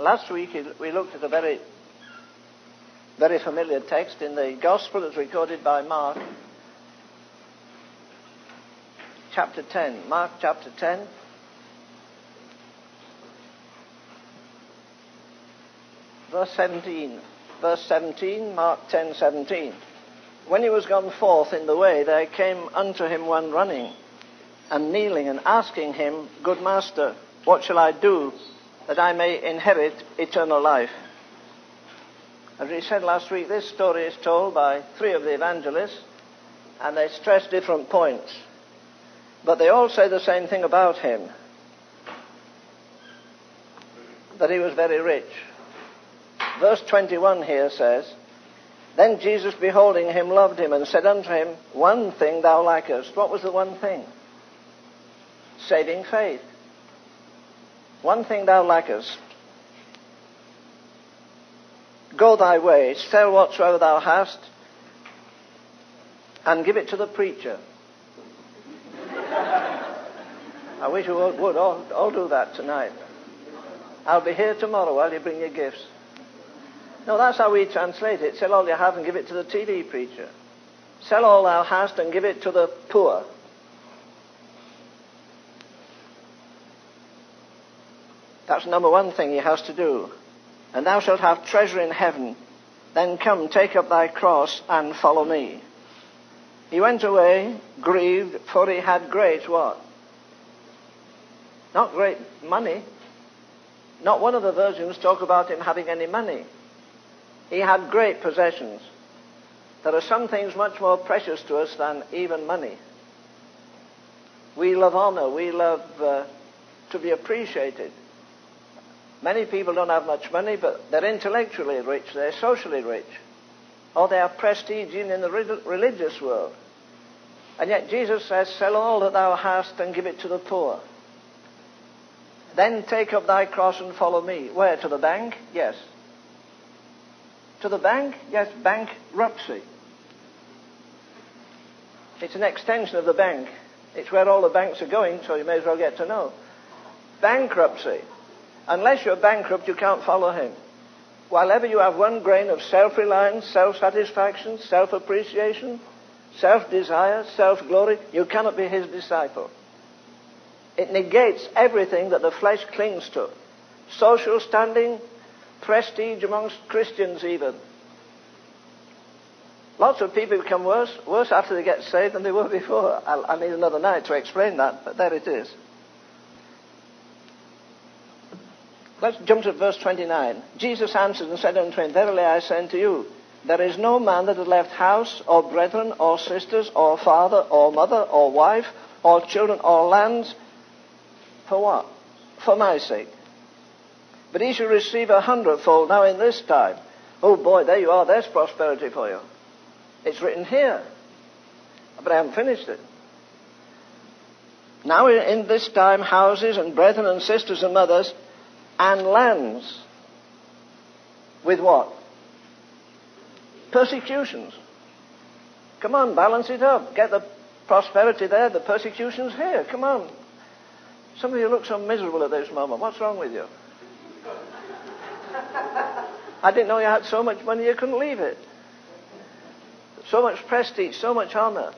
Last week we looked at a very, very familiar text in the Gospel as recorded by Mark, chapter 10. Mark chapter 10. Verse 17. Verse 17, Mark 10, 17. When he was gone forth in the way, there came unto him one running and kneeling and asking him, Good master, what shall I do that I may inherit eternal life? As we said last week, this story is told by three of the evangelists, and they stress different points. But they all say the same thing about him that he was very rich. Verse 21 here says, Then Jesus, beholding him, loved him, and said unto him, One thing thou lackest. What was the one thing? Saving faith. One thing thou lackest. Go thy way, sell whatsoever thou hast, and give it to the preacher. I wish you would, all, all do that tonight. I'll be here tomorrow while you bring your gifts. No, that's how we translate it. Sell all you have and give it to the TV preacher. Sell all thou hast and give it to the poor. That's number one thing he has to do. And thou shalt have treasure in heaven. Then come, take up thy cross and follow me. He went away grieved, for he had great what? Not great money. Not one of the versions talk about him having any money. He had great possessions. There are some things much more precious to us than even money. We love honor. We love uh, to be appreciated. Many people don't have much money, but they're intellectually rich, they're socially rich, or they have prestige even in the religious world. And yet Jesus says, Sell all that thou hast and give it to the poor. Then take up thy cross and follow me. Where? To the bank? Yes. To the bank? Yes, bankruptcy. It's an extension of the bank. It's where all the banks are going, so you may as well get to know. Bankruptcy. Unless you're bankrupt, you can't follow him. While ever you have one grain of self-reliance, self-satisfaction, self-appreciation, self-desire, self-glory, you cannot be his disciple. It negates everything that the flesh clings to. Social standing, prestige amongst Christians even. Lots of people become worse, worse after they get saved than they were before. I'll, I need another night to explain that, but there it is. Let's jump to verse 29. Jesus answered and said unto him, Verily I say unto you, there is no man that hath left house, or brethren, or sisters, or father, or mother, or wife, or children, or lands, for what? For my sake. But he shall receive a hundredfold now in this time. Oh boy, there you are, there's prosperity for you. It's written here. But I haven't finished it. Now in this time, houses and brethren and sisters and mothers and lands. With what? Persecutions. Come on, balance it up. Get the prosperity there, the persecutions here. Come on. Some of you look so miserable at this moment. What's wrong with you? I didn't know you had so much money you couldn't leave it. So much prestige, so much honor.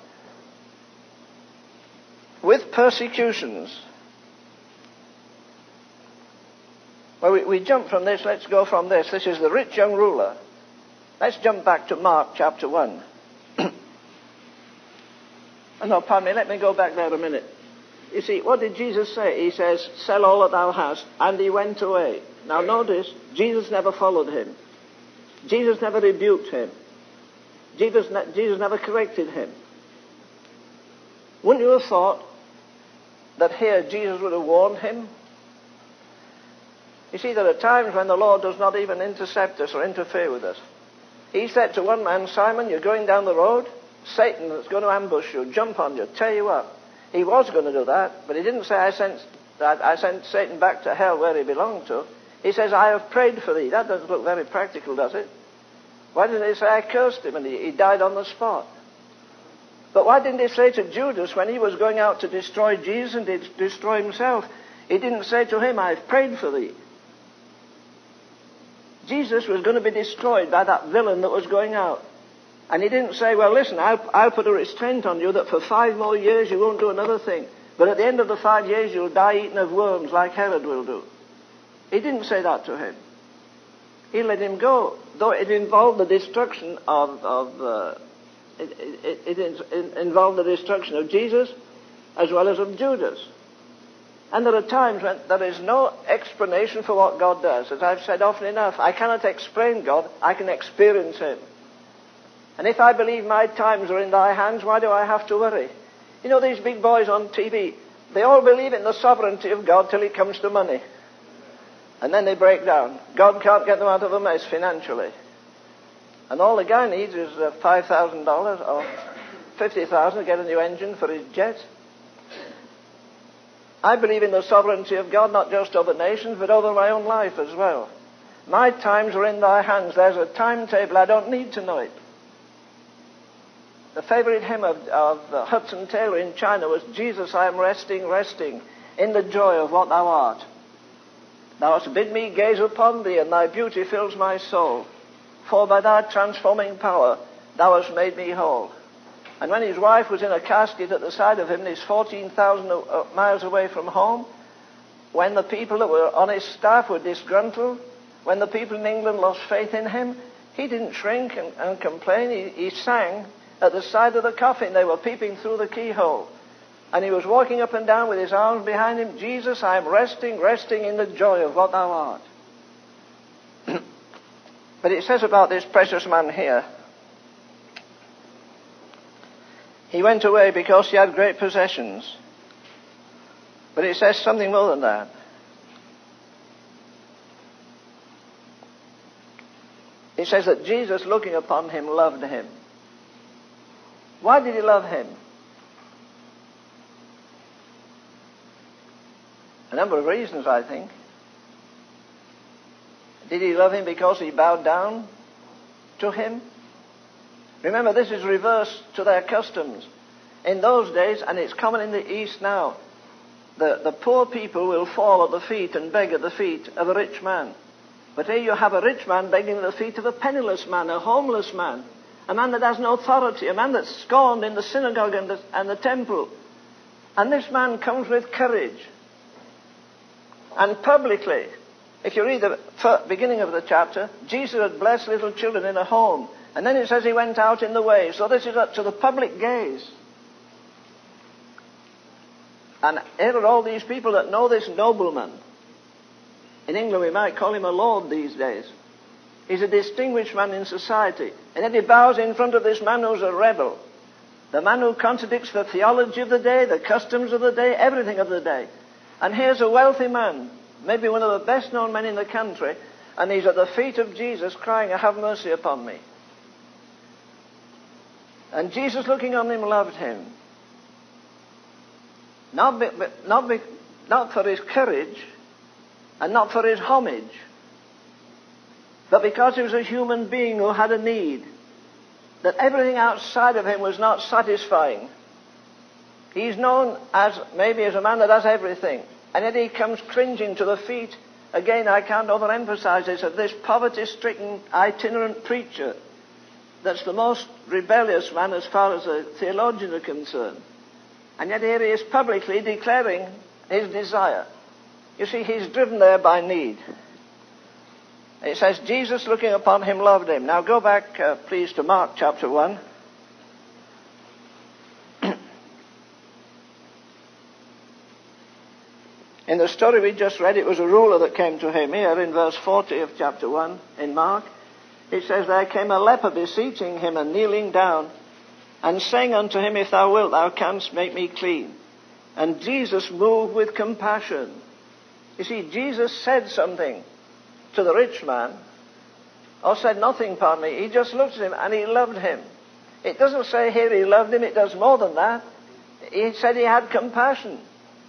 With persecutions Well, we, we jump from this, let's go from this. This is the rich young ruler. Let's jump back to Mark chapter 1. no, pardon me, let me go back there a minute. You see, what did Jesus say? He says, Sell all that thou hast, and he went away. Now notice, Jesus never followed him. Jesus never rebuked him. Jesus, ne- Jesus never corrected him. Wouldn't you have thought that here Jesus would have warned him you see, there are times when the Lord does not even intercept us or interfere with us. He said to one man, Simon, you're going down the road. Satan is going to ambush you, jump on you, tear you up. He was going to do that, but he didn't say, I sent, I sent Satan back to hell where he belonged to. He says, I have prayed for thee. That doesn't look very practical, does it? Why didn't he say, I cursed him and he, he died on the spot? But why didn't he say to Judas when he was going out to destroy Jesus and destroy himself, he didn't say to him, I've prayed for thee. Jesus was going to be destroyed by that villain that was going out. And he didn't say, well, listen, I'll, I'll put a restraint on you that for five more years you won't do another thing. But at the end of the five years you'll die eaten of worms like Herod will do. He didn't say that to him. He let him go, though it involved the destruction of, of uh, it, it, it, involved the destruction of Jesus as well as of Judas. And there are times when there is no explanation for what God does. As I've said often enough, I cannot explain God, I can experience Him. And if I believe my times are in thy hands, why do I have to worry? You know, these big boys on TV, they all believe in the sovereignty of God till it comes to money. And then they break down. God can't get them out of a mess financially. And all the guy needs is uh, $5,000 or 50000 to get a new engine for his jet. I believe in the sovereignty of God, not just over nations, but over my own life as well. My times are in thy hands. There's a timetable. I don't need to know it. The favorite hymn of, of Hudson Taylor in China was, Jesus, I am resting, resting in the joy of what thou art. Thou hast bid me gaze upon thee, and thy beauty fills my soul. For by thy transforming power, thou hast made me whole. And when his wife was in a casket at the side of him, and he's 14,000 uh, miles away from home, when the people that were on his staff were disgruntled, when the people in England lost faith in him, he didn't shrink and, and complain. He, he sang at the side of the coffin. They were peeping through the keyhole. And he was walking up and down with his arms behind him. Jesus, I am resting, resting in the joy of what thou art. but it says about this precious man here, he went away because he had great possessions. But it says something more than that. It says that Jesus, looking upon him, loved him. Why did he love him? A number of reasons, I think. Did he love him because he bowed down to him? Remember, this is reversed to their customs. In those days, and it's common in the East now, the, the poor people will fall at the feet and beg at the feet of a rich man. But here you have a rich man begging at the feet of a penniless man, a homeless man a man that has no authority, a man that's scorned in the synagogue and the, and the temple. And this man comes with courage. And publicly, if you read the beginning of the chapter, Jesus had blessed little children in a home. And then it says he went out in the way. So this is up to the public gaze. And here are all these people that know this nobleman. In England, we might call him a lord these days. He's a distinguished man in society. And then he bows in front of this man who's a rebel. The man who contradicts the theology of the day, the customs of the day, everything of the day. And here's a wealthy man, maybe one of the best known men in the country, and he's at the feet of Jesus crying, Have mercy upon me. And Jesus looking on him loved him. Not, be, not, be, not for his courage and not for his homage but because he was a human being who had a need, that everything outside of him was not satisfying. He's known as maybe as a man that has everything. And yet he comes cringing to the feet, again, I can't overemphasize this, of this poverty stricken itinerant preacher that's the most rebellious man as far as the theologians are concerned. And yet here he is publicly declaring his desire. You see, he's driven there by need. It says, Jesus looking upon him loved him. Now go back, uh, please, to Mark chapter 1. in the story we just read, it was a ruler that came to him. Here in verse 40 of chapter 1 in Mark, it says, There came a leper beseeching him and kneeling down and saying unto him, If thou wilt, thou canst make me clean. And Jesus moved with compassion. You see, Jesus said something to the rich man, or said nothing, pardon me. He just looked at him and he loved him. It doesn't say here he loved him, it does more than that. He said he had compassion.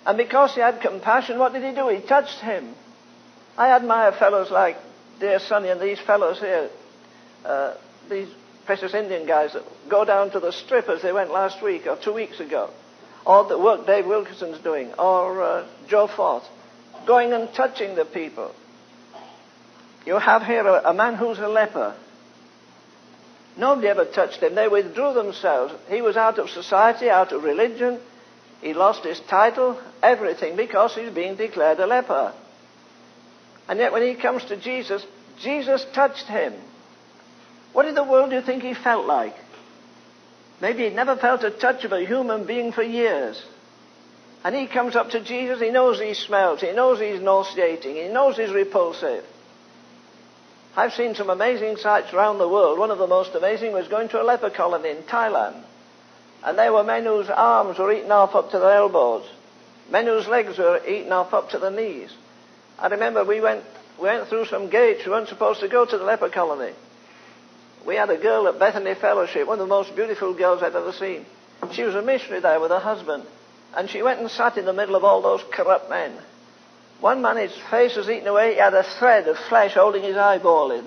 And because he had compassion, what did he do? He touched him. I admire fellows like dear Sonny and these fellows here, uh, these precious Indian guys that go down to the strip as they went last week or two weeks ago, or the work Dave Wilkerson's doing, or uh, Joe Forth, going and touching the people You have here a, a man who's a leper. Nobody ever touched him. They withdrew themselves. He was out of society, out of religion. He lost his title, everything, because he's being declared a leper. And yet when he comes to Jesus, Jesus touched him. What in the world do you think he felt like? Maybe he'd never felt a touch of a human being for years. And he comes up to Jesus, he knows he smells, he knows he's nauseating, he knows he's repulsive. I've seen some amazing sights around the world. One of the most amazing was going to a leper colony in Thailand. And there were men whose arms were eaten off up to their elbows. Men whose legs were eaten off up to the knees. I remember we went, we went through some gates. We weren't supposed to go to the leper colony. We had a girl at Bethany Fellowship, one of the most beautiful girls I've ever seen. She was a missionary there with her husband. And she went and sat in the middle of all those corrupt men. One man, his face was eaten away. He had a thread of flesh holding his eyeball in.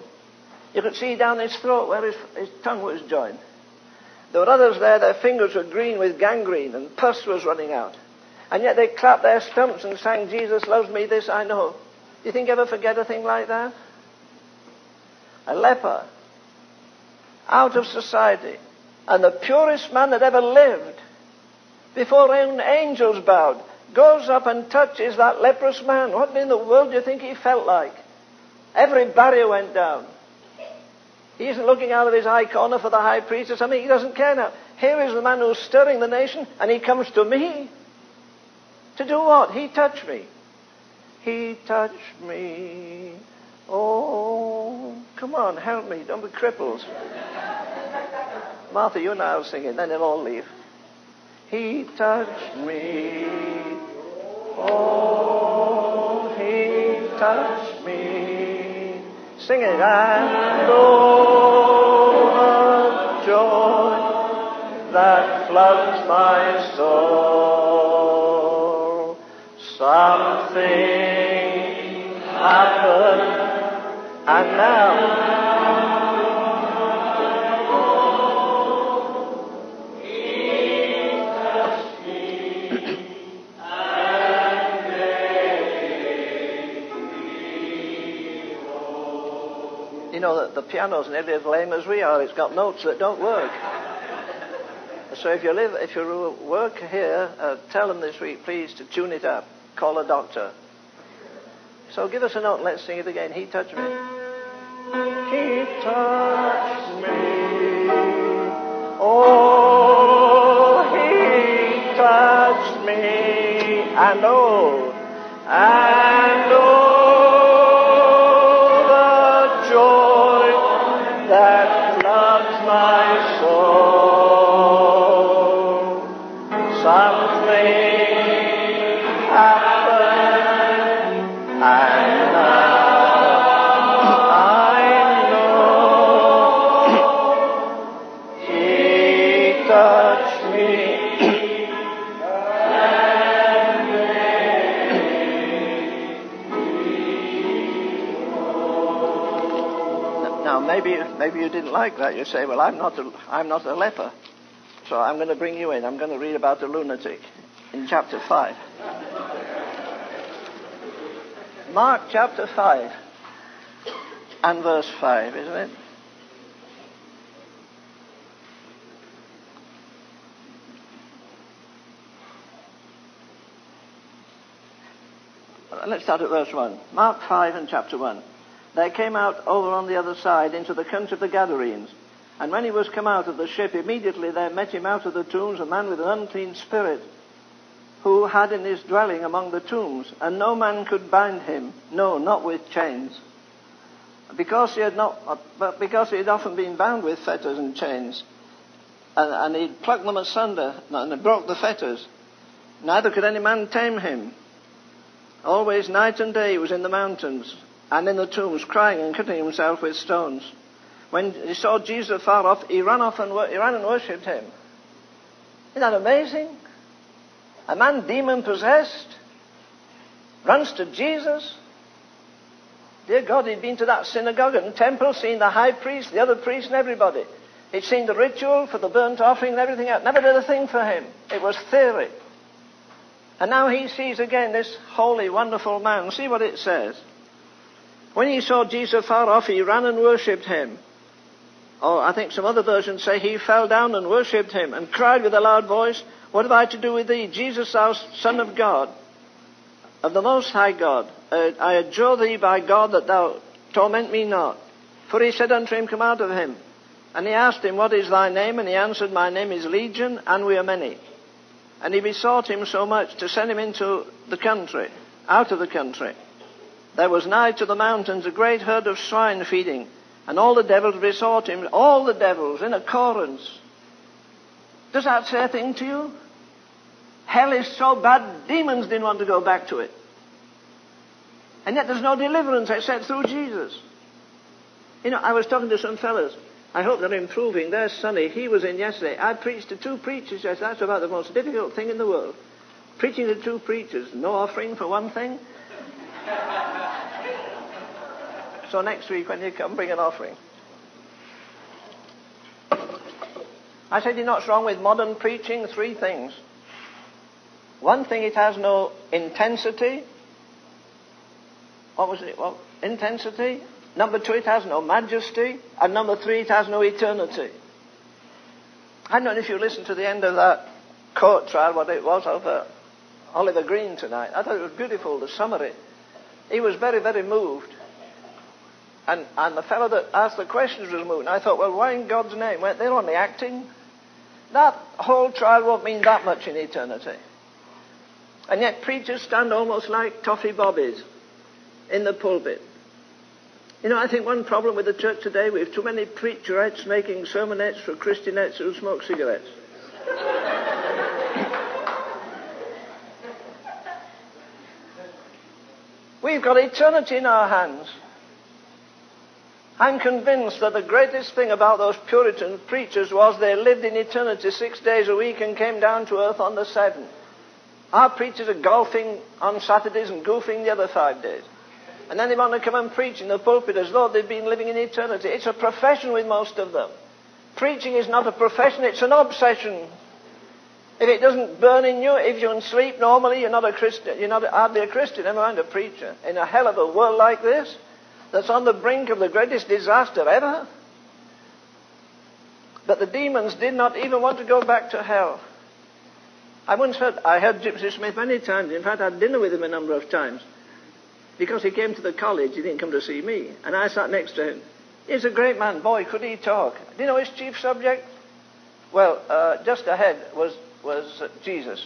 You could see down his throat where his, his tongue was joined. There were others there, their fingers were green with gangrene and pus was running out. And yet they clapped their stumps and sang, Jesus loves me, this I know. Do you think you ever forget a thing like that? A leper, out of society, and the purest man that ever lived, before even angels bowed, goes up and touches that leprous man. What in the world do you think he felt like? Every barrier went down. He isn't looking out of his eye corner for the high priest or something. He doesn't care now. Here is the man who's stirring the nation, and he comes to me. To do what? He touched me. He touched me. Oh, come on, help me. Don't be cripples. Martha, you will sing it, then they'll all leave. He touched me. Oh, he touched me. Sing it. And oh, the joy that floods my soul. Something happened, and now you know that the piano's nearly as lame as we are. It's got notes that don't work. so if you live, if you work here, uh, tell them this week, please, to tune it up. Call a doctor. So give us a note and let's sing it again. He touched me. And oh, maybe maybe you didn't like that. You say, well, I'm not a, I'm not a leper. So I'm going to bring you in. I'm going to read about the lunatic in chapter 5. Mark chapter 5 and verse 5, isn't it? Let's start at verse 1. Mark 5 and chapter 1 there came out over on the other side into the country of the Gadarenes. And when he was come out of the ship, immediately there met him out of the tombs a man with an unclean spirit, who had in his dwelling among the tombs, and no man could bind him, no, not with chains. Because he had not, but because he had often been bound with fetters and chains, and, and he'd plucked them asunder, and had broke the fetters. Neither could any man tame him. Always night and day he was in the mountains, and in the tombs, crying and cutting himself with stones. When he saw Jesus far off, he ran off and he ran and worshipped him. Isn't that amazing? A man demon possessed runs to Jesus. Dear God, he'd been to that synagogue and temple, seen the high priest, the other priests, and everybody. He'd seen the ritual for the burnt offering and everything else. Never did a thing for him. It was theory. And now he sees again this holy, wonderful man. See what it says. When he saw Jesus far off, he ran and worshipped him. Or I think some other versions say he fell down and worshipped him and cried with a loud voice, What have I to do with thee, Jesus, thou Son of God, of the Most High God? Uh, I adjure thee by God that thou torment me not. For he said unto him, Come out of him. And he asked him, What is thy name? And he answered, My name is Legion, and we are many. And he besought him so much to send him into the country, out of the country. There was nigh to the mountains a great herd of swine feeding, and all the devils besought him, all the devils in accordance. Does that say a thing to you? Hell is so bad, demons didn't want to go back to it. And yet there's no deliverance except through Jesus. You know, I was talking to some fellows. I hope they're improving. There's Sonny. He was in yesterday. I preached to two preachers yesterday. That's about the most difficult thing in the world. Preaching to two preachers. No offering for one thing. So next week when you come, bring an offering. I said, you know what's wrong with modern preaching? Three things. One thing, it has no intensity. What was it? Well, intensity. Number two, it has no majesty. And number three, it has no eternity. I don't know if you listened to the end of that court trial, what it was of uh, Oliver Green tonight. I thought it was beautiful, the summary. He was very, very moved. And, and the fellow that asked the questions was moved. And I thought, well, why in God's name? Well, they're only acting. That whole trial won't mean that much in eternity. And yet preachers stand almost like toffee bobbies in the pulpit. You know, I think one problem with the church today, we have too many preacherettes making sermonettes for Christianettes who smoke cigarettes. We've got eternity in our hands. I'm convinced that the greatest thing about those Puritan preachers was they lived in eternity six days a week and came down to earth on the seventh. Our preachers are golfing on Saturdays and goofing the other five days. And then they want to come and preach in the pulpit as though they've been living in eternity. It's a profession with most of them. Preaching is not a profession, it's an obsession. If it doesn't burn in you, if you're in sleep normally, you're not a Christian. You're not hardly a Christian, never mind a preacher. In a hell of a world like this, that's on the brink of the greatest disaster ever. But the demons did not even want to go back to hell. I once heard, I heard Gypsy Smith many times. In fact, I had dinner with him a number of times. Because he came to the college, he didn't come to see me. And I sat next to him. He's a great man. Boy, could he talk. Do you know his chief subject? Well, uh, just ahead was, was Jesus.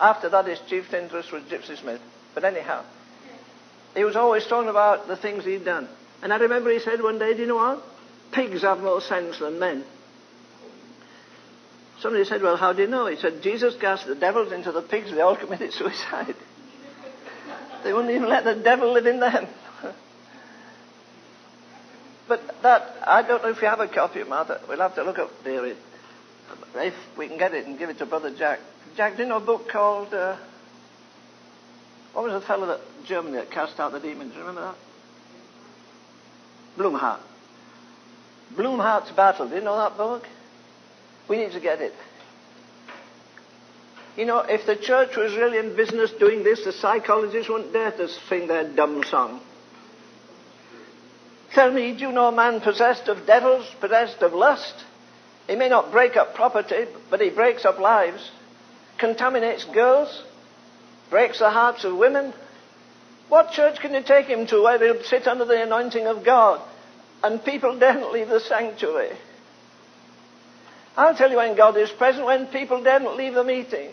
After that, his chief interest was Gypsy Smith. But anyhow, he was always talking about the things he'd done. And I remember he said one day, do you know what? Pigs have more sense than men. Somebody said, well, how do you know? He said, Jesus cast the devils into the pigs. They all committed suicide. They wouldn't even let the devil live in them. but that, I don't know if you have a copy of that. We'll have to look up there. If we can get it and give it to Brother Jack. Jack, do you know a book called, uh, what was the fellow that, Germany that cast out the demons? Remember that? Blumhardt. Blumhardt's Battle. Do you know that book? We need to get it. You know, if the church was really in business doing this, the psychologists wouldn't dare to sing their dumb song. Tell me, do you know a man possessed of devils, possessed of lust? He may not break up property, but he breaks up lives, contaminates girls, breaks the hearts of women. What church can you take him to where he'll sit under the anointing of God and people daren't leave the sanctuary? I'll tell you when God is present, when people daren't leave the meeting.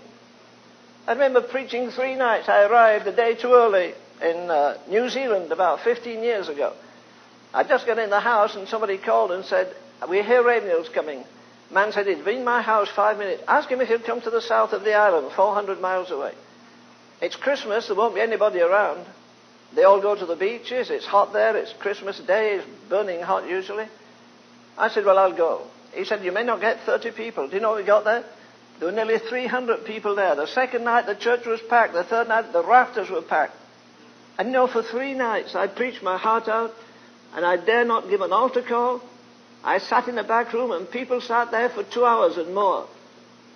I remember preaching three nights. I arrived a day too early in uh, New Zealand about 15 years ago. I just got in the house and somebody called and said, we hear Ravenhill's coming. Man said he'd been in my house five minutes. Ask him if he'd come to the south of the island, 400 miles away. It's Christmas, there won't be anybody around. They all go to the beaches, it's hot there, it's Christmas Day, it's burning hot usually. I said, well, I'll go. He said, you may not get 30 people. Do you know what we got there? There were nearly 300 people there. The second night the church was packed. The third night the rafters were packed. And you know, for three nights I preached my heart out and I dare not give an altar call. I sat in the back room and people sat there for two hours and more.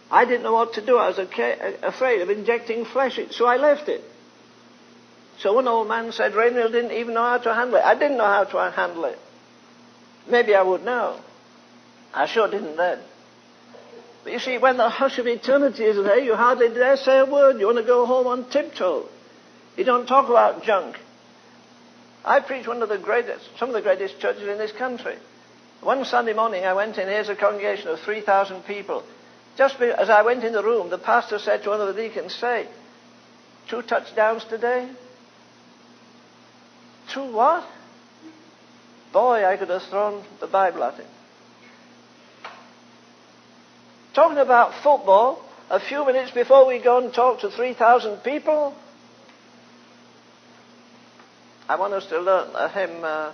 I didn't know what to do. I was afraid of injecting flesh, so I left it. So one old man said Ravenhill didn't even know how to handle it. I didn't know how to handle it. Maybe I would now. I sure didn't then. But you see, when the hush of eternity is there, you hardly dare say a word. You want to go home on tiptoe. You don't talk about junk. I preach one of the greatest, some of the greatest churches in this country. One Sunday morning I went in, here's a congregation of 3,000 people. Just as I went in the room, the pastor said to one of the deacons, say, two touchdowns today? Two what? Boy, I could have thrown the Bible at him. Talking about football, a few minutes before we go and talk to 3,000 people, I want us to learn a hymn, uh,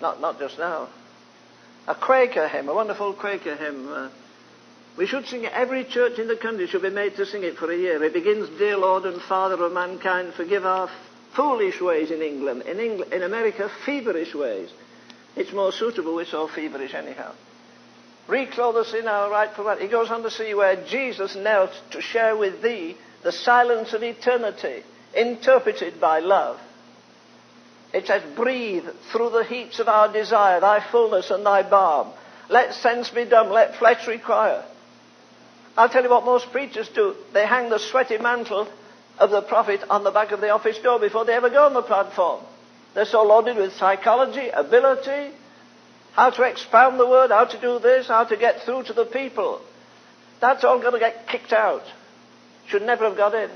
not, not just now, a Quaker hymn, a wonderful Quaker hymn. Uh, we should sing it. Every church in the country should be made to sing it for a year. It begins, Dear Lord and Father of mankind, forgive our foolish ways in England. In, in America, feverish ways. It's more suitable, we're so feverish anyhow. Reclothe us in our rightful right. He goes on to see where Jesus knelt to share with thee the silence of eternity, interpreted by love. It says, breathe through the heats of our desire, thy fullness and thy balm. Let sense be dumb, let flesh require. I'll tell you what most preachers do. They hang the sweaty mantle of the prophet on the back of the office door before they ever go on the platform. They're so loaded with psychology, ability, how to expound the word, how to do this, how to get through to the people. That's all going to get kicked out. Should never have got in.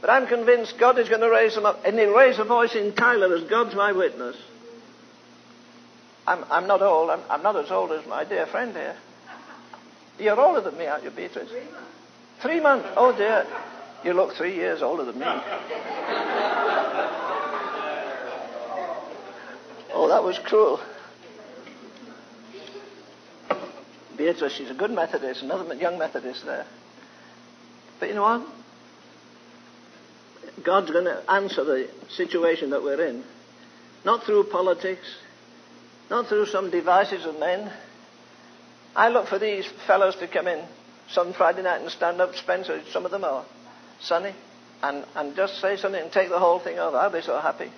But I'm convinced God is going to raise them up. And he'll raise a voice in Tyler as God's my witness. I'm, I'm not old. I'm, I'm, not as old as my dear friend here. You're older than me, aren't you, Beatrice? Three months. Three months? Oh, dear. You look three years older than me. oh, that was cruel. Beatrice, she's a good Methodist, another young Methodist there. But you know what? God's going to answer the situation that we're in. Not through politics, not through some devices of men. I look for these fellows to come in some Friday night and stand up, Spencer, some of them are sunny, and, and just say something and take the whole thing over. I'll be so happy.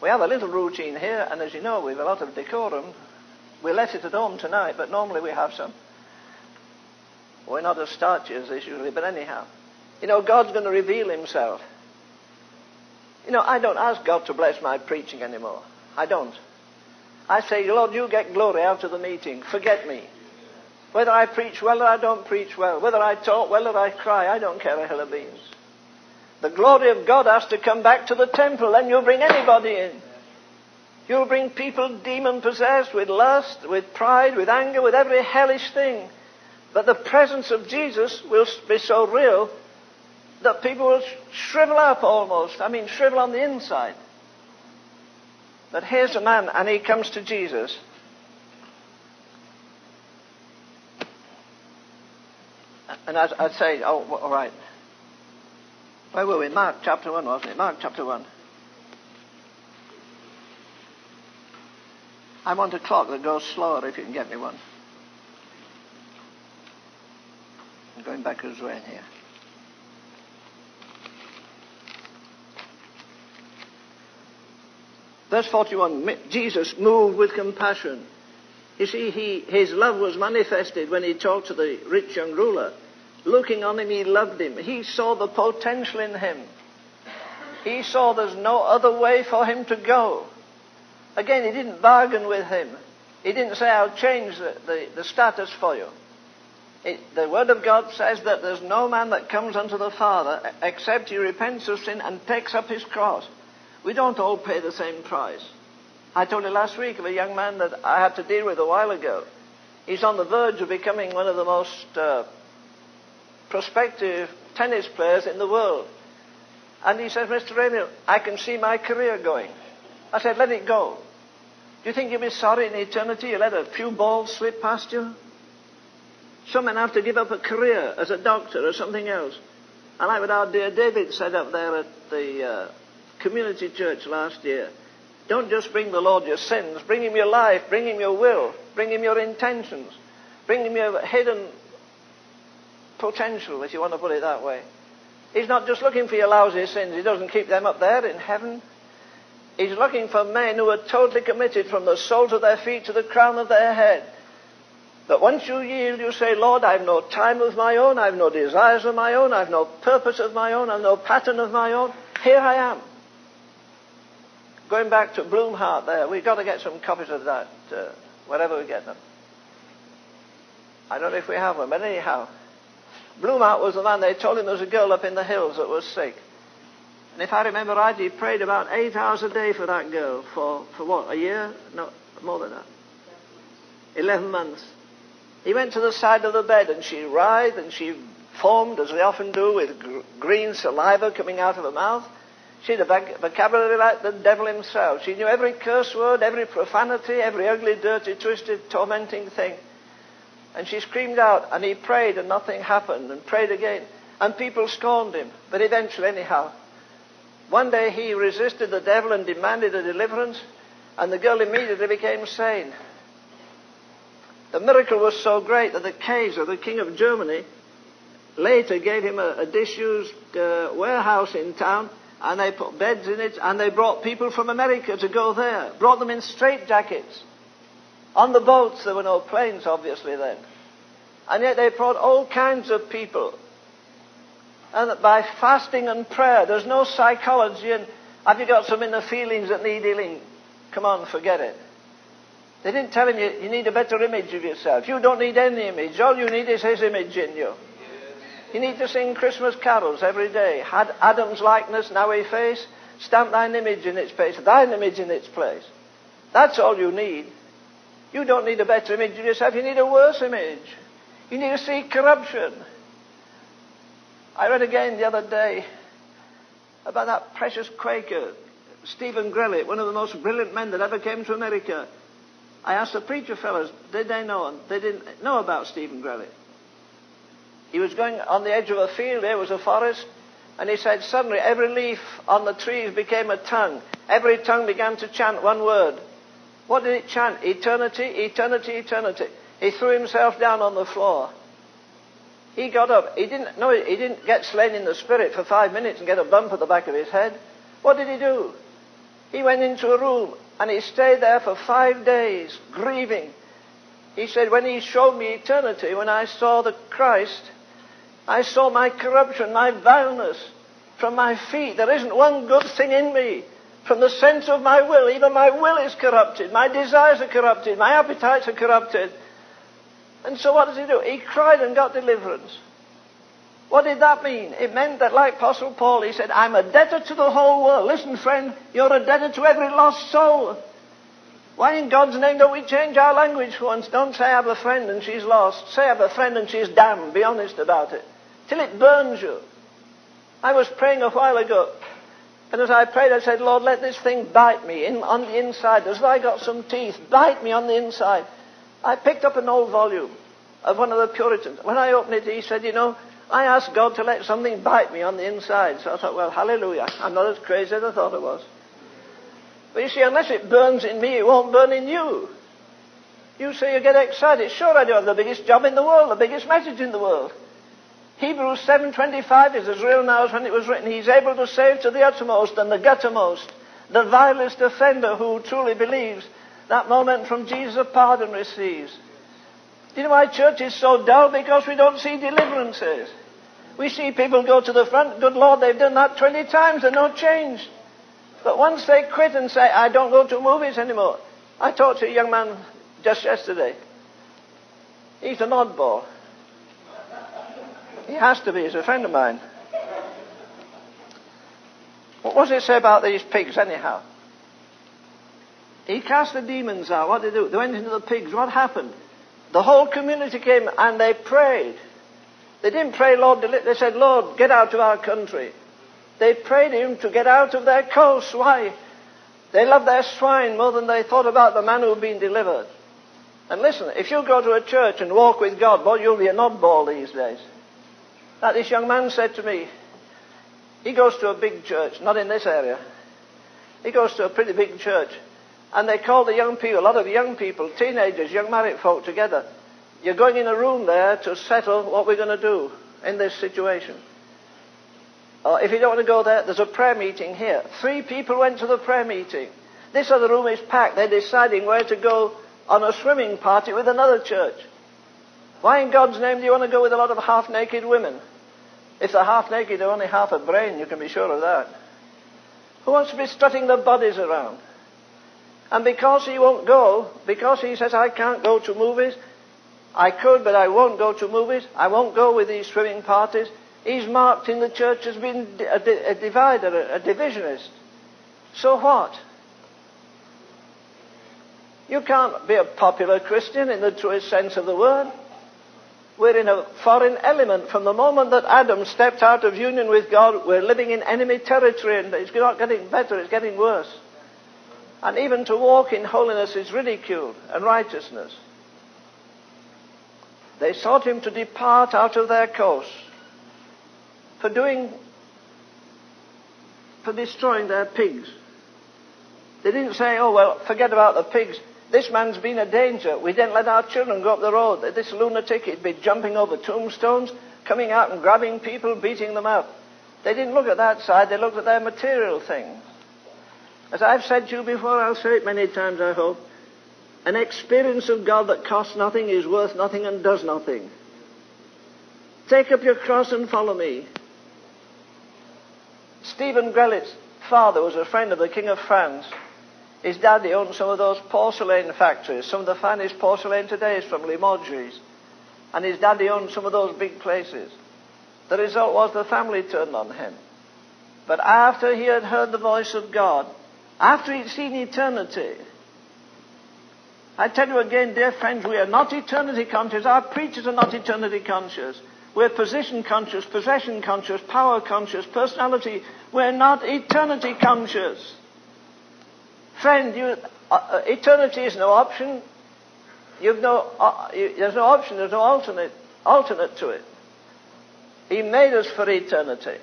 We have a little routine here, and as you know, we have a lot of decorum. We let it at home tonight, but normally we have some. We're not as starchy as this usually, but anyhow. You know, God's going to reveal himself. You know, I don't ask God to bless my preaching anymore. I don't. I say, Lord, you get glory out of the meeting. Forget me. Whether I preach well or I don't preach well, whether I talk well or I cry, I don't care a hill of beans. The glory of God has to come back to the temple, then you'll bring anybody in. You'll bring people demon possessed with lust, with pride, with anger, with every hellish thing. But the presence of Jesus will be so real that people will shrivel up almost. I mean, shrivel on the inside. But here's a man, and he comes to Jesus. And I'd, I'd say, oh, all right. Where were we? Mark chapter 1, wasn't it? Mark chapter 1. I want a clock that goes slower if you can get me one. I'm going backwards way in here. Verse 41, Jesus moved with compassion. You see, he, his love was manifested when he talked to the rich young ruler. Looking on him, he loved him. He saw the potential in him. He saw there's no other way for him to go. Again, he didn't bargain with him. He didn't say, I'll change the, the, the status for you. It, the Word of God says that there's no man that comes unto the Father except he repents of sin and takes up his cross. We don't all pay the same price. I told you last week of a young man that I had to deal with a while ago. He's on the verge of becoming one of the most uh, prospective tennis players in the world. And he says, Mr. Raymond, I can see my career going. I said, let it go. Do you think you'll be sorry in eternity you let a few balls slip past you? Some men have to give up a career as a doctor or something else. And like what our dear David said up there at the uh, community church last year, don't just bring the Lord your sins, bring him your life, bring him your will, bring him your intentions, bring him your hidden potential, if you want to put it that way. He's not just looking for your lousy sins. He doesn't keep them up there in heaven. He's looking for men who are totally committed from the soles of their feet to the crown of their head. That once you yield, you say, Lord, I've no time of my own, I've no desires of my own, I've no purpose of my own, I've no pattern of my own. Here I am. Going back to Blumhardt there, we've got to get some copies of that, uh, wherever we get them. I don't know if we have them, but anyhow. Blumhardt was the man, they told him there was a girl up in the hills that was sick. And if I remember right, he prayed about eight hours a day for that girl for, for what, a year? No, more than that. Eleven months. He went to the side of the bed and she writhed and she foamed, as they often do, with gr- green saliva coming out of her mouth. She had a vocabulary like the devil himself. She knew every curse word, every profanity, every ugly, dirty, twisted, tormenting thing. And she screamed out, and he prayed, and nothing happened, and prayed again. And people scorned him. But eventually, anyhow, one day he resisted the devil and demanded a deliverance, and the girl immediately became sane. The miracle was so great that the Kaiser, the King of Germany, later gave him a, a disused uh, warehouse in town, and they put beds in it, and they brought people from America to go there, brought them in straitjackets. On the boats, there were no planes, obviously, then. And yet they brought all kinds of people. And by fasting and prayer, there's no psychology and have you got some inner feelings that need healing? Come on, forget it. They didn't tell him you, you need a better image of yourself. You don't need any image. All you need is his image in you. You need to sing Christmas carols every day. Had Adam's likeness now efface. Stamp thine image in its place. Thine image in its place. That's all you need. You don't need a better image of yourself. You need a worse image. You need to see corruption. I read again the other day about that precious Quaker, Stephen Grellet, one of the most brilliant men that ever came to America. I asked the preacher fellows, did they know? They didn't know about Stephen Grellet. He was going on the edge of a field, there was a forest, and he said suddenly every leaf on the trees became a tongue. Every tongue began to chant one word. What did it chant? Eternity, eternity, eternity. He threw himself down on the floor. He got up. He didn't, no, he didn't get slain in the spirit for five minutes and get a bump at the back of his head. What did he do? He went into a room and he stayed there for five days, grieving. He said, when he showed me eternity, when I saw the Christ, I saw my corruption, my vileness from my feet. There isn't one good thing in me. From the sense of my will, even my will is corrupted. My desires are corrupted. My appetites are corrupted. And so what does he do? He cried and got deliverance. What did that mean? It meant that, like Apostle Paul, he said, I'm a debtor to the whole world. Listen, friend, you're a debtor to every lost soul. Why in God's name don't we change our language for once? Don't say I have a friend and she's lost. Say I have a friend and she's damned. Be honest about it. Till it burns you. I was praying a while ago, and as I prayed, I said, Lord, let this thing bite me in, on the inside, as though I got some teeth. Bite me on the inside. I picked up an old volume of one of the Puritans. When I opened it, he said, You know, I asked God to let something bite me on the inside. So I thought, Well, hallelujah. I'm not as crazy as I thought I was. But you see, unless it burns in me, it won't burn in you. You say you get excited. Sure, I do have the biggest job in the world, the biggest message in the world. Hebrews 7.25 is as real now as when it was written. He's able to save to the uttermost and the guttermost the vilest offender who truly believes that moment from Jesus of pardon receives. Do you know why church is so dull? Because we don't see deliverances. We see people go to the front, good Lord, they've done that 20 times and no change. But once they quit and say, I don't go to movies anymore. I talked to a young man just yesterday. He's an oddball. He has to be. He's a friend of mine. What does it say about these pigs, anyhow? He cast the demons out. What did they do? They went into the pigs. What happened? The whole community came and they prayed. They didn't pray, Lord, they said, Lord, get out of our country. They prayed him to get out of their coast. Why? They loved their swine more than they thought about the man who had been delivered. And listen, if you go to a church and walk with God, boy, you'll be an oddball these days. That this young man said to me, he goes to a big church, not in this area. He goes to a pretty big church. And they call the young people, a lot of young people, teenagers, young married folk together. You're going in a room there to settle what we're going to do in this situation. Or if you don't want to go there, there's a prayer meeting here. Three people went to the prayer meeting. This other room is packed. They're deciding where to go on a swimming party with another church. Why in God's name do you want to go with a lot of half-naked women? If they're half-naked, they're only half a brain, you can be sure of that. Who wants to be strutting their bodies around? And because he won't go, because he says, I can't go to movies, I could, but I won't go to movies, I won't go with these swimming parties, he's marked in the church as being a, a divider, a, a divisionist. So what? You can't be a popular Christian in the truest sense of the word. We're in a foreign element. From the moment that Adam stepped out of union with God, we're living in enemy territory and it's not getting better, it's getting worse. And even to walk in holiness is ridiculed and righteousness. They sought him to depart out of their course for doing, for destroying their pigs. They didn't say, oh, well, forget about the pigs. This man's been a danger. We didn't let our children go up the road. This lunatic, he'd be jumping over tombstones, coming out and grabbing people, beating them up. They didn't look at that side. They looked at their material things. As I've said to you before, I'll say it many times, I hope. An experience of God that costs nothing, is worth nothing, and does nothing. Take up your cross and follow me. Stephen Grellet's father was a friend of the King of France. His daddy owned some of those porcelain factories. Some of the finest porcelain today is from Limoges. And his daddy owned some of those big places. The result was the family turned on him. But after he had heard the voice of God, after he'd seen eternity, I tell you again, dear friends, we are not eternity conscious. Our preachers are not eternity conscious. We're position conscious, possession conscious, power conscious, personality. We're not eternity conscious. Friend, you, uh, uh, eternity is no option. You've no, uh, you, there's no option, there's no alternate, alternate to it. He made us for eternity.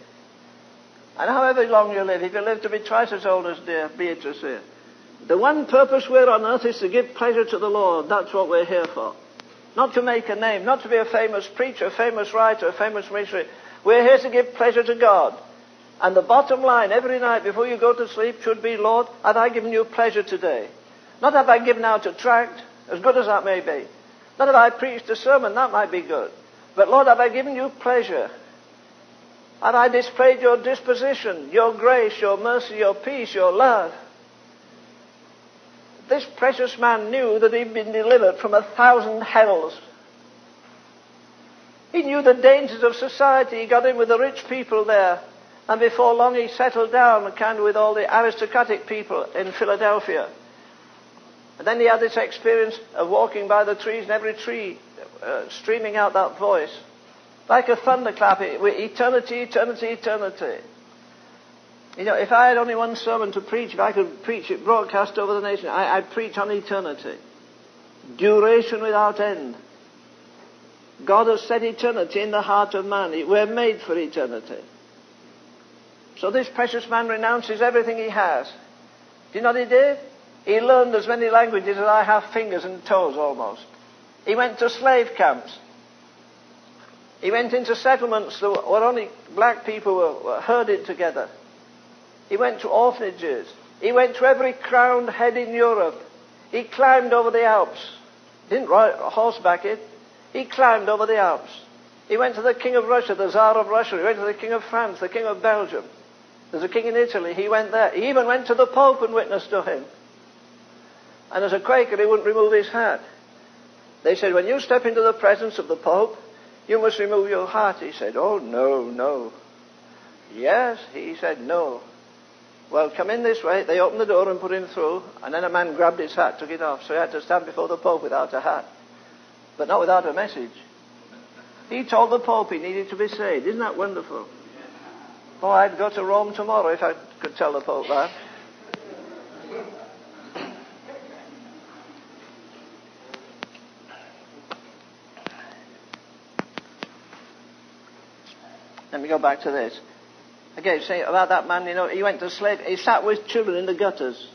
And however long you live, if you live to be twice as old as dear Beatrice here, the one purpose we're on earth is to give pleasure to the Lord. That's what we're here for. Not to make a name, not to be a famous preacher, a famous writer, a famous missionary. We're here to give pleasure to God. And the bottom line every night before you go to sleep should be, Lord, have I given you pleasure today? Not have I given out a tract, as good as that may be. Not have I preached a sermon, that might be good. But Lord, have I given you pleasure? Have I displayed your disposition, your grace, your mercy, your peace, your love? This precious man knew that he'd been delivered from a thousand hells. He knew the dangers of society. He got in with the rich people there. And before long, he settled down kind of with all the aristocratic people in Philadelphia. And then he had this experience of walking by the trees and every tree uh, streaming out that voice. Like a thunderclap, eternity, eternity, eternity. You know, if I had only one sermon to preach, if I could preach it broadcast over the nation, I, would preach on eternity. Duration without end. God has set eternity in the heart of man. We're made for eternity. So this precious man renounces everything he has. Do you know what he did? He learned as many languages as I have fingers and toes almost. He went to slave camps. He went into settlements where only black people were, were herded together. He went to orphanages. He went to every crowned head in Europe. He climbed over the Alps. Didn't ride horseback it. He climbed over the Alps. He went to the King of Russia, the Tsar of Russia. He went to the King of France, the King of Belgium. There's a king in Italy. He went there. He even went to the Pope and witnessed to him. And as a Quaker, he wouldn't remove his hat. They said, when you step into the presence of the Pope, you must remove your hat. He said, oh, no, no. Yes, he said, no. Well, come in this way. They opened the door and put him through, and then a man grabbed his hat, took it off. So he had to stand before the Pope without a hat, but not without a message. He told the Pope he needed to be saved. Isn't that wonderful? Oh, I'd go to Rome tomorrow if I could tell the Pope that. Let me go back to this. Again, say about that man, you know, he went to slave, he sat with children in the gutters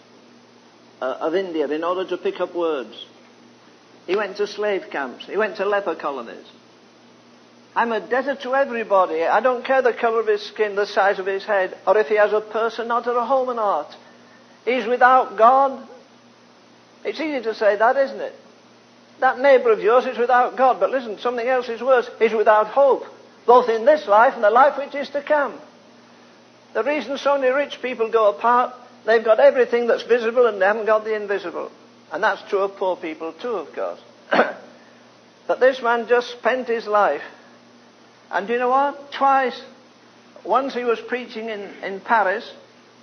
uh, of India in order to pick up words. He went to slave camps. He went to leper colonies. I'm a debtor to everybody. I don't care the colour of his skin, the size of his head, or if he has a purse or not, or a home or not. He's without God. It's easy to say that, isn't it? That neighbour of yours is without God. But listen, something else is worse. He's without hope, both in this life and the life which is to come. The reason so many rich people go apart, they've got everything that's visible and they haven't got the invisible. And that's true of poor people too, of course. but this man just spent his life. And do you know what? Twice. Once he was preaching in, in Paris,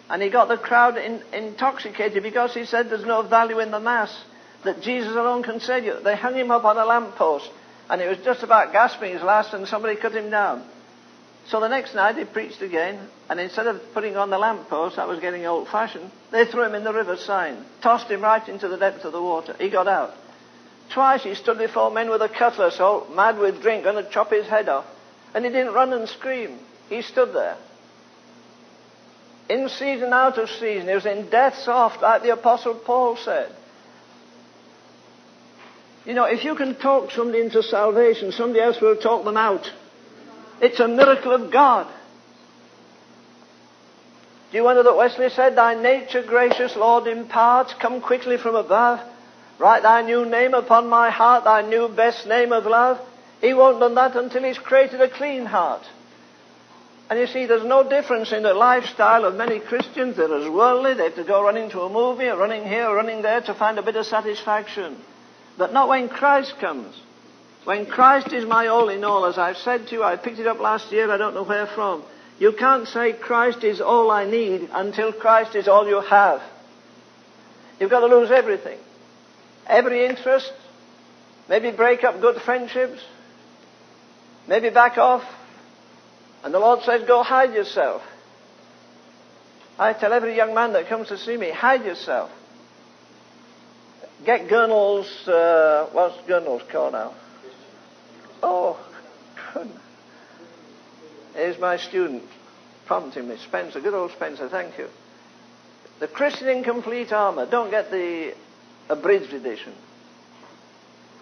and he got the crowd in, intoxicated because he said there's no value in the Mass that Jesus alone can save you. They hung him up on a lamppost, and he was just about gasping his last, and somebody cut him down. So the next night he preached again, and instead of putting on the lamppost, that was getting old fashioned, they threw him in the river Seine, tossed him right into the depth of the water. He got out. Twice he stood before men with a cutlass, all mad with drink, going to chop his head off. And he didn't run and scream. He stood there. In season, out of season. He was in death's off, like the Apostle Paul said. You know, if you can talk somebody into salvation, somebody else will talk them out. It's a miracle of God. Do you wonder that Wesley said, Thy nature, gracious Lord, imparts, come quickly from above. Write thy new name upon my heart, thy new best name of love. He won't done that until he's created a clean heart. And you see, there's no difference in the lifestyle of many Christians. They're as worldly. They have to go running to a movie, or running here, or running there to find a bit of satisfaction. But not when Christ comes. When Christ is my all in all, as I've said to you, I picked it up last year, I don't know where from. You can't say Christ is all I need until Christ is all you have. You've got to lose everything. Every interest, maybe break up good friendships, maybe back off. And the Lord says, go hide yourself. I tell every young man that comes to see me, hide yourself. Get Gurnall's, uh, what's Gurnall's called now? Oh, Here's my student prompting me. Spencer, good old Spencer, thank you. The Christian in Complete Armour. Don't get the abridged edition.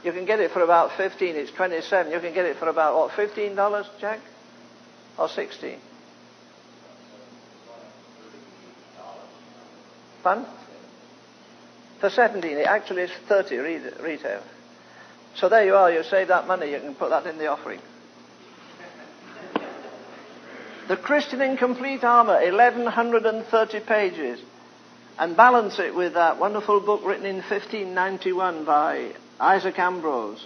You can get it for about 15. It's 27. You can get it for about, what, $15, Jack? Or 16 Fun? For 17, it actually is 30 retail. So there you are, you save that money, you can put that in the offering. The Christian in Complete Armour, 1130 pages. And balance it with that wonderful book written in 1591 by Isaac Ambrose.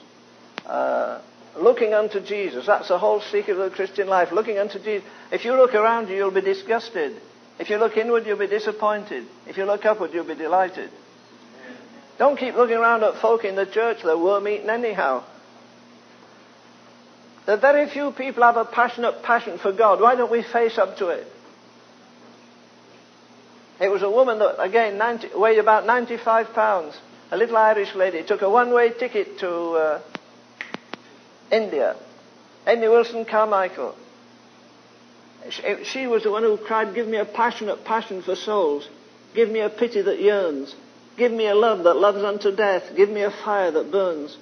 Uh, looking unto Jesus. That's the whole secret of the Christian life. Looking unto Jesus. If you look around you, you'll be disgusted. If you look inward, you'll be disappointed. If you look upward, you'll be delighted. Don't keep looking around at folk in the church. They're worm eaten anyhow. The very few people have a passionate passion for God. Why don't we face up to it? It was a woman that, again, 90, weighed about 95 pounds. A little Irish lady took a one-way ticket to uh, India. Amy Wilson Carmichael. She, she was the one who cried, give me a passionate passion for souls. Give me a pity that yearns. Give me a love that loves unto death. Give me a fire that burns.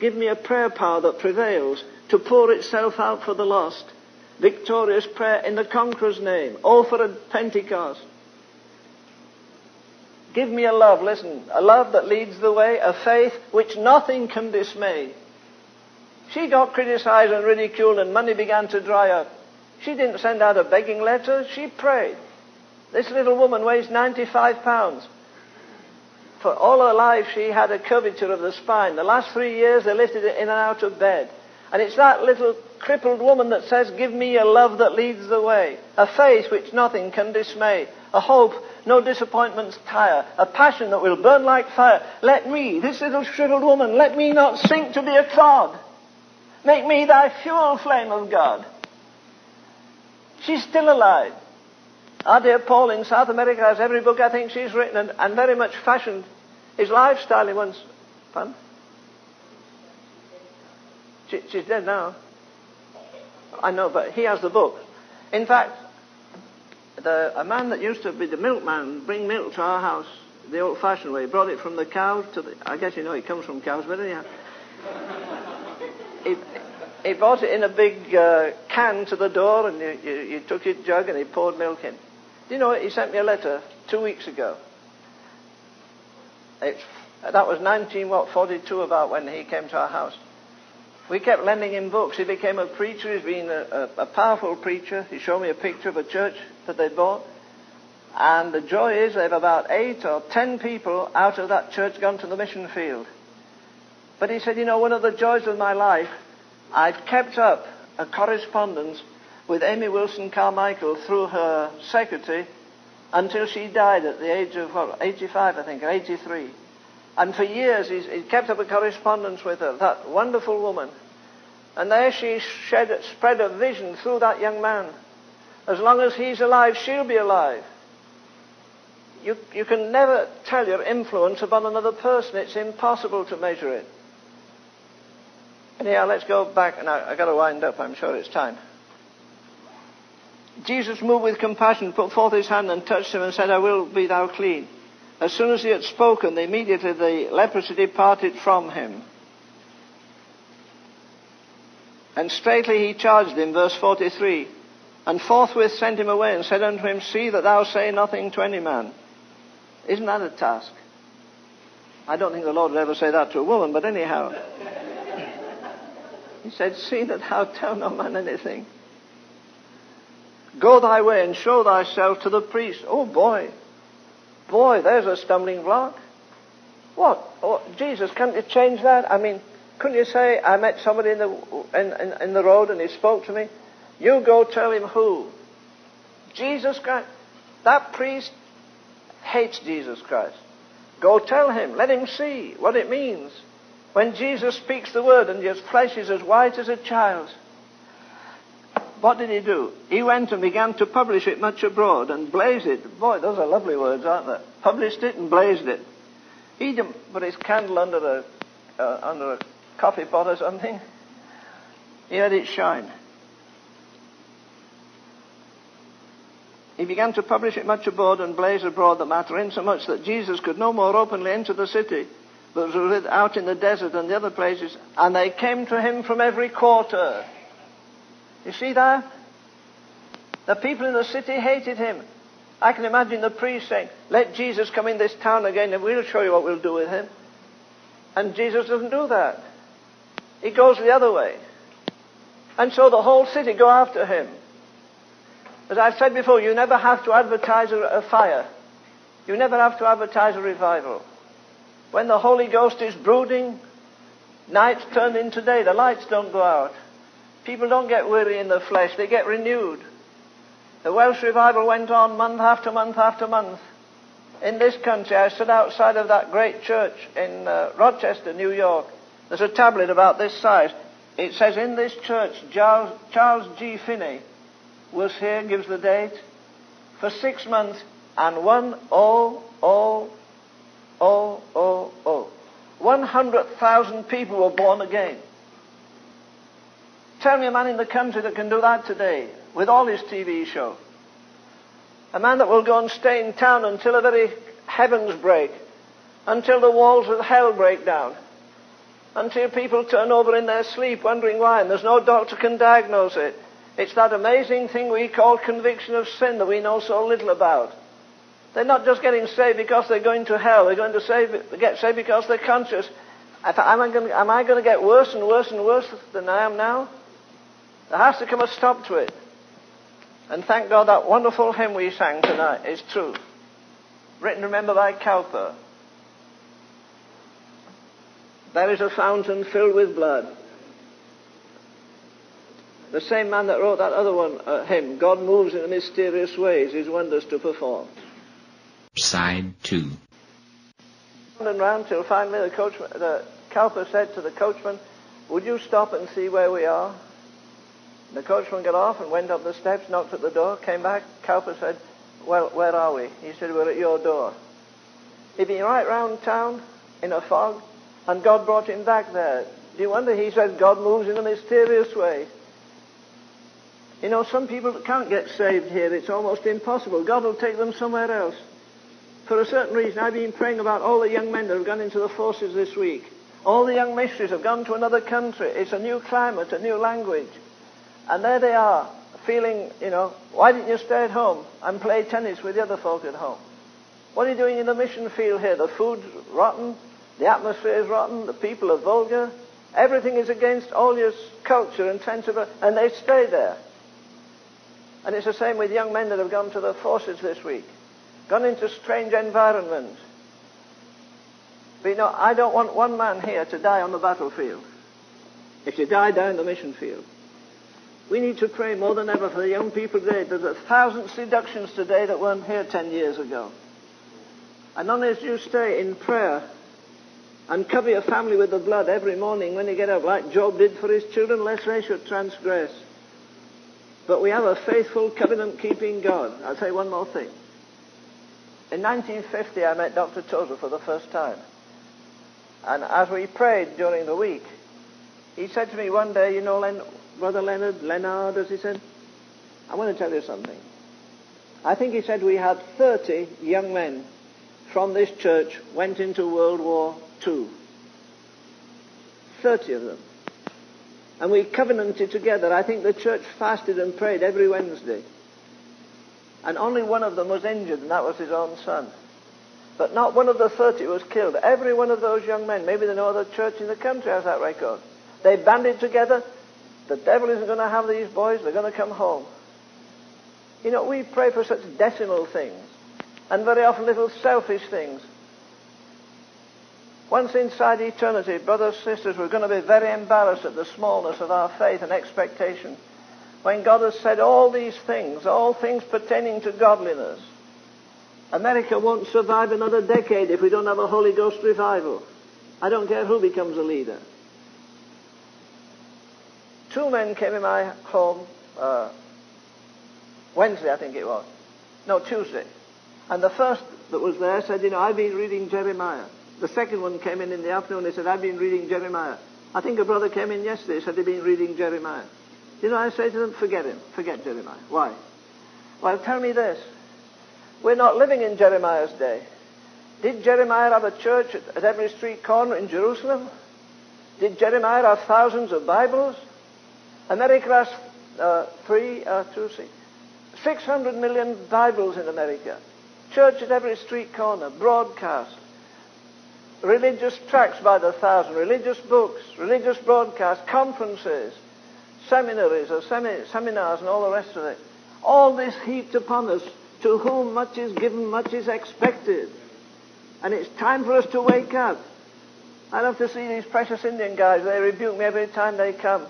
Give me a prayer power that prevails to pour itself out for the lost. Victorious prayer in the conqueror's name. Offer at Pentecost. Give me a love, listen, a love that leads the way, a faith which nothing can dismay. She got criticized and ridiculed and money began to dry up. She didn't send out a begging letter, she prayed. This little woman weighs 95 pounds. For all her life, she had a curvature of the spine. The last three years, they lifted it in and out of bed. And it's that little crippled woman that says, Give me a love that leads the way, a faith which nothing can dismay, a hope no disappointments tire, a passion that will burn like fire. Let me, this little shriveled woman, let me not sink to be a clod. Make me thy fuel flame of God. She's still alive. Our dear Paul in South America has every book I think she's written and, and very much fashioned his lifestyle in once. Pardon? She, she's dead now. I know, but he has the book. In fact, the, a man that used to be the milkman, bring milk to our house the old-fashioned way, He brought it from the cows to the. I guess you know it comes from cows, but anyhow, he, he brought it in a big uh, can to the door, and you, you, you took your jug, and he poured milk in. Do you know? He sent me a letter two weeks ago. It's, that was 19, what, 42 about when he came to our house. We kept lending him books. He became a preacher. He's been a, a, a powerful preacher. He showed me a picture of a church that they bought. And the joy is they've about eight or ten people out of that church gone to the mission field. But he said, you know, one of the joys of my life, I've kept up a correspondence with Amy Wilson Carmichael through her secretary until she died at the age of, what, 85, I think, or 83. And for years he's, kept up a correspondence with her, that wonderful woman. And there she shed, spread a vision through that young man. As long as he's alive, she'll be alive. You, you can never tell your influence upon another person. It's impossible to measure it. Anyhow, let's go back, and I've got to wind up. I'm sure it's time. Jesus, moved with compassion, put forth his hand and touched him and said, I will be thou clean. As soon as he had spoken, immediately the leprosy departed from him. And straightly he charged him, verse 43, and forthwith sent him away and said unto him, See that thou say nothing to any man. Isn't that a task? I don't think the Lord would ever say that to a woman, but anyhow. he said, See that thou tell no man anything. Go thy way and show thyself to the priest. Oh boy. Boy, there's a stumbling block. What? Oh, Jesus, can't you change that? I mean, couldn't you say, I met somebody in the, in, in, in the road and he spoke to me? You go tell him who? Jesus Christ. That priest hates Jesus Christ. Go tell him. Let him see what it means. When Jesus speaks the word and his flesh is as white as a child's. What did he do? He went and began to publish it much abroad and blaze it. Boy, those are lovely words, aren't they? Published it and blazed it. He put his candle under a, uh, under a coffee pot or something. He let it shine. He began to publish it much abroad and blaze abroad the matter, insomuch that Jesus could no more openly enter the city, but was out in the desert and the other places, and they came to him from every quarter. You see that? The people in the city hated him. I can imagine the priest saying, Let Jesus come in this town again and we'll show you what we'll do with him. And Jesus doesn't do that. He goes the other way. And so the whole city go after him. As I've said before, you never have to advertise a, fire. You never have to advertise a revival. When the Holy Ghost is brooding, nights turn into day. The lights don't go out. People don't get weary in the flesh, they get renewed. The Welsh revival went on month after month after month. In this country, I stood outside of that great church in uh, Rochester, New York. There's a tablet about this size. It says, In this church, Charles, Charles G. Finney was here, gives the date, for six months, and one oh, oh, oh, oh, oh. 100,000 people were born again. Tell me a man in the country that can do that today with all his TV show. A man that will go and stay in town until the very heavens break, until the walls of hell break down, until people turn over in their sleep wondering why, and there's no doctor can diagnose it. It's that amazing thing we call conviction of sin that we know so little about. They're not just getting saved because they're going to hell. They're going to save, get saved because they're conscious. Am I, going to, am I going to get worse and worse and worse than I am now? There has to come a stop to it. And thank God that wonderful hymn we sang tonight is true. Written, remember, by Cowper. There is a fountain filled with blood. The same man that wrote that other one, uh, hymn, God moves in mysterious ways, his wonders to perform. Side two. And round till finally the coachman, the Cowper said to the coachman, would you stop and see where we are? The coachman got off and went up the steps, knocked at the door, came back. Cowper said, well, where are we? He said, we're at your door. He'd been right round town in a fog, and God brought him back there. Do you wonder? He said God moves in a mysterious way. You know, some people can't get saved here. It's almost impossible. God will take them somewhere else. For a certain reason, I've been praying about all the young men that have gone into the forces this week. All the young missionaries have gone to another country. It's a new climate, a new language. And there they are, feeling, you know, why didn't you stay at home and play tennis with the other folk at home? What are you doing in the mission field here? The food's rotten, the atmosphere is rotten, the people are vulgar, everything is against all your culture and sense of, and they stay there. And it's the same with young men that have gone to the forces this week, gone into strange environments. But you know, I don't want one man here to die on the battlefield. If you die, die in the mission field. We need to pray more than ever for the young people today. There's a thousand seductions today that weren't here ten years ago. And as you stay in prayer and cover your family with the blood every morning when you get up, like Job did for his children, lest they should transgress. But we have a faithful, covenant-keeping God. I'll say one more thing. In 1950, I met Dr. Tozer for the first time. And as we prayed during the week, he said to me one day, you know, Len, Brother Leonard, Leonard, as he said, I want to tell you something. I think he said we had 30 young men from this church went into World War II. 30 of them. And we covenanted together. I think the church fasted and prayed every Wednesday. And only one of them was injured, and that was his own son. But not one of the 30 was killed. Every one of those young men, maybe there's no other church in the country has that record. They banded together. The devil isn't going to have these boys. They're going to come home. You know, we pray for such decimal things. And very often little selfish things. Once inside eternity, brothers and sisters, we're going to be very embarrassed at the smallness of our faith and expectation. When God has said all these things, all things pertaining to godliness, America won't survive another decade if we don't have a Holy Ghost revival. I don't care who becomes a leader. Two men came in my home uh, Wednesday, I think it was. No, Tuesday. And the first that was there said, you know, I've been reading Jeremiah. The second one came in in the afternoon. He said, I've been reading Jeremiah. I think a brother came in yesterday. Said he'd been reading Jeremiah. You know, I say to them, forget him. Forget Jeremiah. Why? Well, tell me this. We're not living in Jeremiah's day. Did Jeremiah have a church at, at every street corner in Jerusalem? Did Jeremiah have thousands of Bibles? America has uh, three, uh, two, six, 600 million Bibles in America. Church at every street corner, broadcast. Religious tracts by the thousand, religious books, religious broadcasts, conferences, seminaries or semi- seminars and all the rest of it. All this heaped upon us to whom much is given, much is expected. And it's time for us to wake up. I love to see these precious Indian guys. They rebuke me every time they come.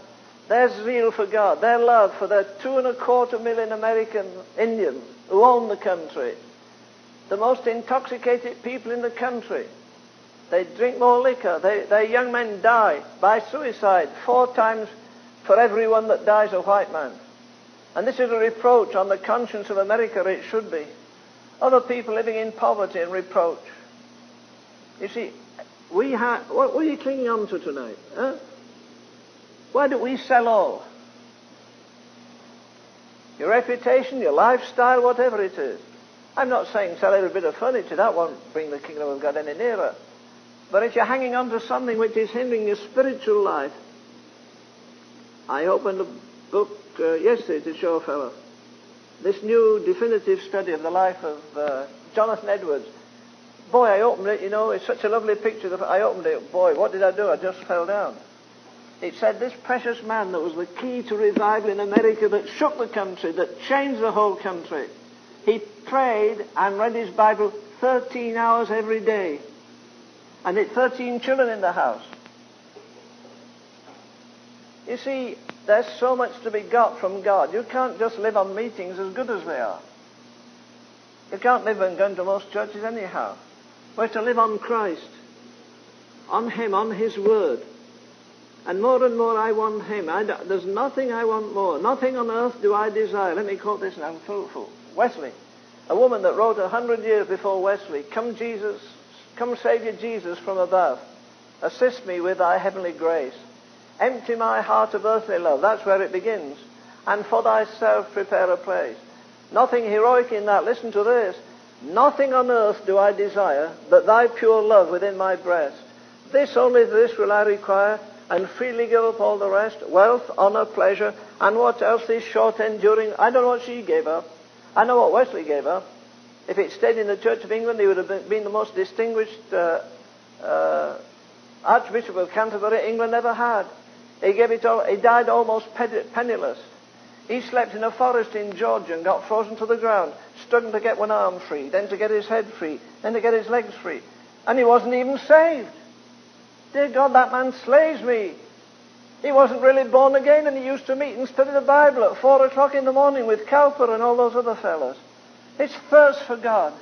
Their zeal for God, their love for the two and a quarter million American Indians who own the country, the most intoxicated people in the country. They drink more liquor. They, their young men die by suicide four times for every one that dies a white man. And this is a reproach on the conscience of America, it should be. Other people living in poverty and reproach. You see, we have, what, what are you clinging on to tonight? Huh? Why do we sell all? Your reputation, your lifestyle, whatever it is. I'm not saying sell every bit of furniture. That won't bring the kingdom of God any nearer. But if you're hanging on to something which is hindering your spiritual life, I opened a book uh, yesterday to show a fellow this new definitive study of the life of uh, Jonathan Edwards. Boy, I opened it, you know, it's such a lovely picture. I opened it. Boy, what did I do? I just fell down. It said this precious man that was the key to revival in America that shook the country, that changed the whole country. He prayed and read his Bible 13 hours every day. And had 13 children in the house. You see, there's so much to be got from God. You can't just live on meetings as good as they are. You can't live on going to most churches anyhow. We're to live on Christ, on Him, on His Word. And more and more I want Him. I there's nothing I want more. Nothing on earth do I desire. Let me quote this now. I'm fruitful. Wesley, a woman that wrote a hundred years before Wesley, Come Jesus, come Savior Jesus from above. Assist me with thy heavenly grace. Empty my heart of earthly love. That's where it begins. And for thyself prepare a place. Nothing heroic in that. Listen to this. Nothing on earth do I desire but thy pure love within my breast. This only this will I require, and freely give up all the rest, wealth, honor, pleasure, and what else this short enduring. I don't know what she gave up. I know what Wesley gave up. If he'd stayed in the Church of England, he would have been the most distinguished uh, uh, Archbishop of Canterbury England ever had. He gave it all. He died almost penniless. He slept in a forest in Georgia and got frozen to the ground, struggling to get one arm free, then to get his head free, then to get his legs free. And he wasn't even saved. Dear God, that man slays me. He wasn't really born again, and he used to meet and study the Bible at four o'clock in the morning with Cowper and all those other fellows. It's thirst for God.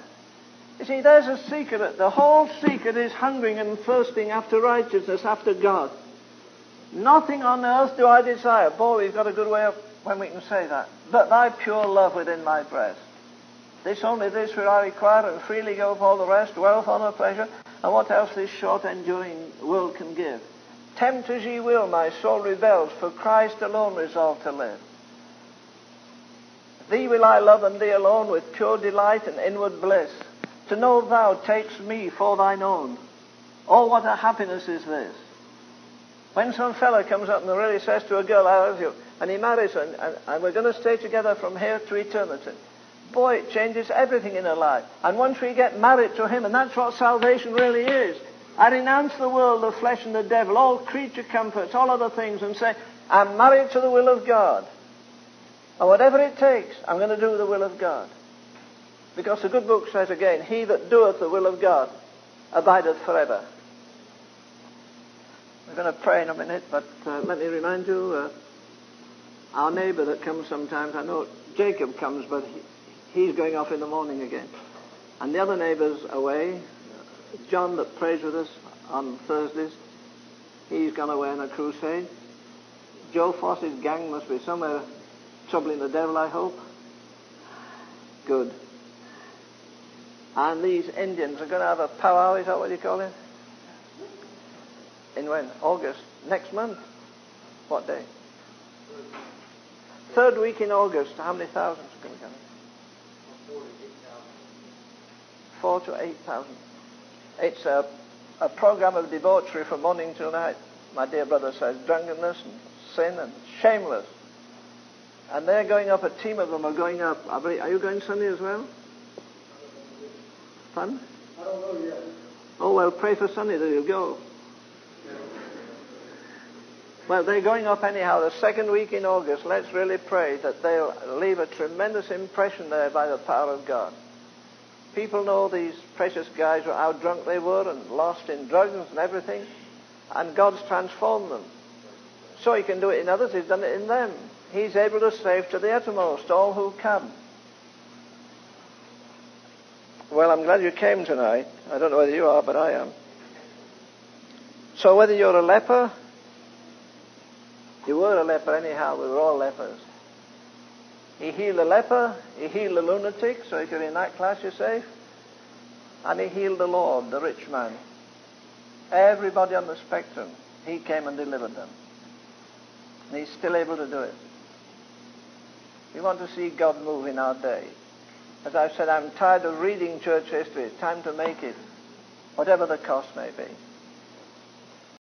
You see, there's a secret. The whole secret is hungering and thirsting after righteousness, after God. Nothing on earth do I desire. Boy, we've got a good way of when we can say that. But thy pure love within my breast. This only this will I require and freely go of all the rest, wealth, honor, pleasure, and what else this short enduring world can give. Tempt as ye will, my soul rebels, for Christ alone resolved to live. Thee will I love and thee alone with pure delight and inward bliss to know thou takest me for thine own. Oh, what a happiness is this. When some fellow comes up and really says to a girl, I love you, and he marries her, and, and, and we're going to stay together from here to eternity. Boy, it changes everything in her life. And once we get married to him, and that's what salvation really is. I renounce the world, the flesh, and the devil, all creature comforts, all other things, and say, I'm married to the will of God. And whatever it takes, I'm going to do the will of God. Because the good book says again, He that doeth the will of God abideth forever. We're going to pray in a minute, but uh, let me remind you, uh, our neighbour that comes sometimes, I know Jacob comes, but he, he's going off in the morning again. And the other neighbor's away. John that prays with us on Thursdays, he's gone away on a crusade. Joe Foss's gang must be somewhere troubling the devil, I hope. Good. And these Indians are going to have a powwow, is that what you call it? In when? August. Next month. What day? Third week in August. How many thousands are going to come? Four to eight thousand. It's a, a program of debauchery from morning till night. My dear brother says drunkenness and sin and shameless. And they're going up, a team of them are going up. Are you going Sunday as well? Fun? I don't know yet. Oh, well, pray for Sunday that you'll go. Well, they're going up anyhow the second week in August. Let's really pray that they'll leave a tremendous impression there by the power of God. People know these precious guys, how drunk they were and lost in drugs and everything, and God's transformed them. So He can do it in others, He's done it in them. He's able to save to the uttermost all who come. Well, I'm glad you came tonight. I don't know whether you are, but I am. So whether you're a leper, you were a leper anyhow, we were all lepers. He healed the leper, he healed the lunatic, so if you're in that class, you're safe. And he healed the Lord, the rich man. Everybody on the spectrum, he came and delivered them. And he's still able to do it. We want to see God move in our day. As I've said, I'm tired of reading church history. It's time to make it, whatever the cost may be.